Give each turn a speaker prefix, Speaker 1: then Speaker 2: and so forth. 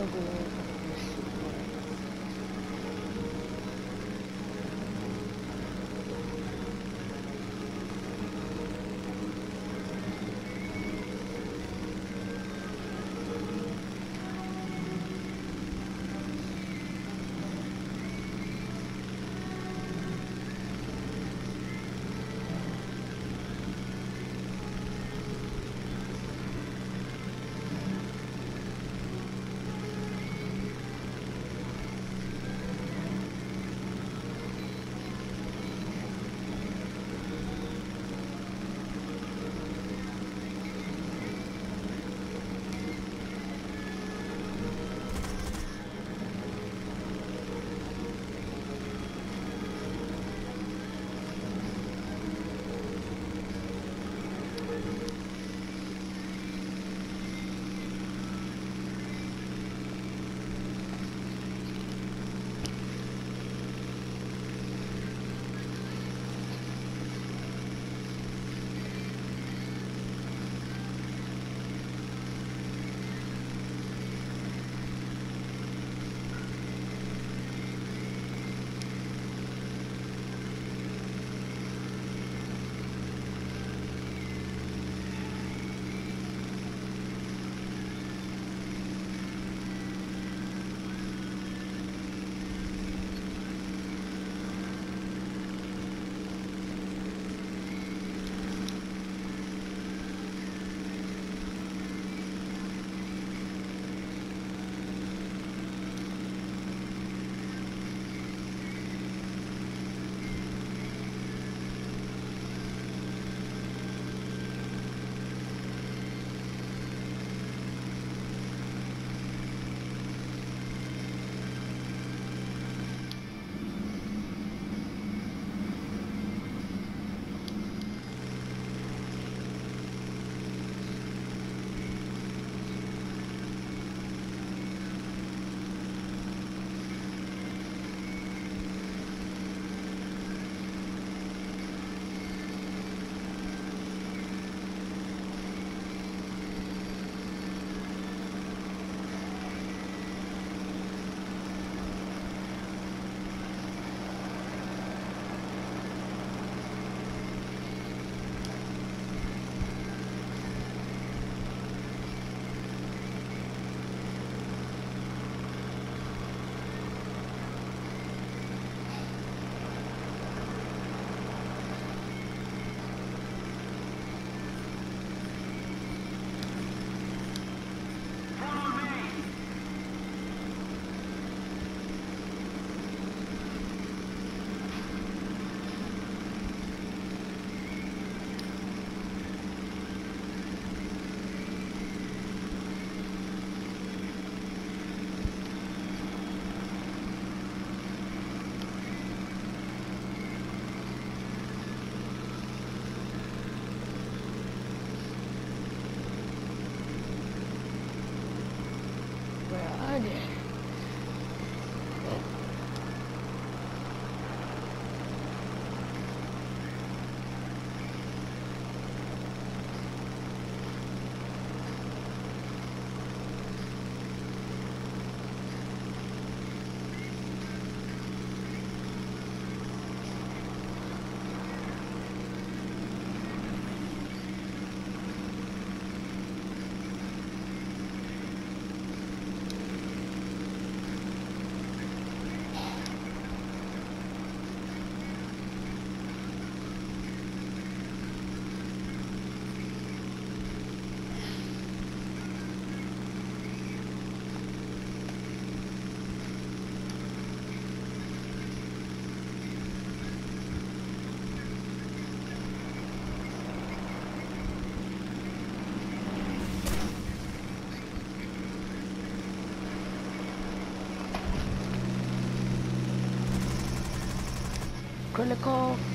Speaker 1: so good. Critical.